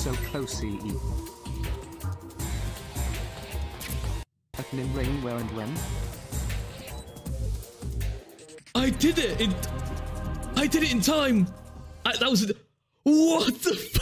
So close, At Happening rain where and when? I did it in. I did it in time. I, that was. What the?